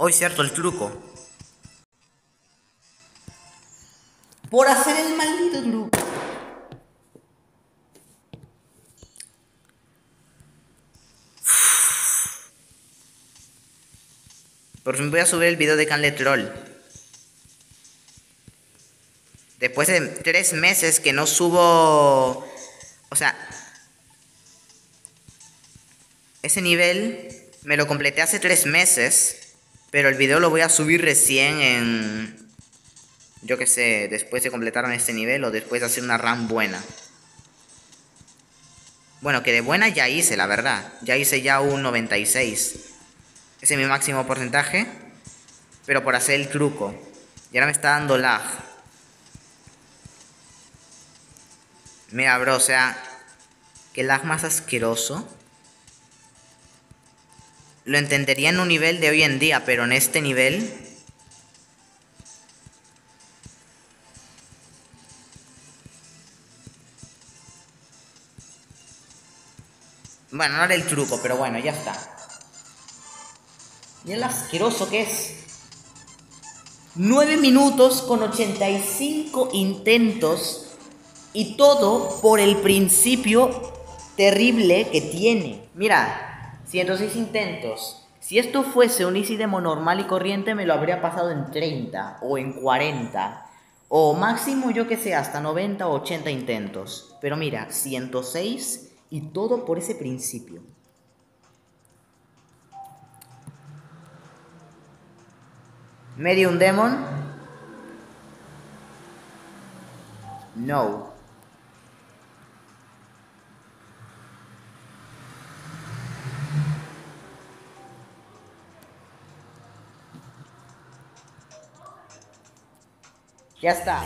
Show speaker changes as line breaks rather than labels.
Hoy cierto el truco.
Por hacer el maldito truco.
Por fin voy a subir el video de Canle Troll. Después de tres meses que no subo... O sea... Ese nivel me lo completé hace tres meses. Pero el video lo voy a subir recién en... Yo que sé, después de completar este nivel o después de hacer una RAM buena. Bueno, que de buena ya hice, la verdad. Ya hice ya un 96. Ese es mi máximo porcentaje. Pero por hacer el truco. Y ahora me está dando lag. Mira, bro, o sea... Que lag más asqueroso. Lo entendería en un nivel de hoy en día, pero en este nivel... Bueno, no era el truco, pero bueno, ya está.
Mira lo asqueroso que es. 9 minutos con 85 intentos. Y todo por el principio terrible que tiene. Mira, 106 intentos. Si esto fuese un easy demo normal y corriente, me lo habría pasado en 30 o en 40. O máximo, yo que sé, hasta 90 o 80 intentos. Pero mira, 106 y todo por ese principio.
Medium Demon. No. Ya está.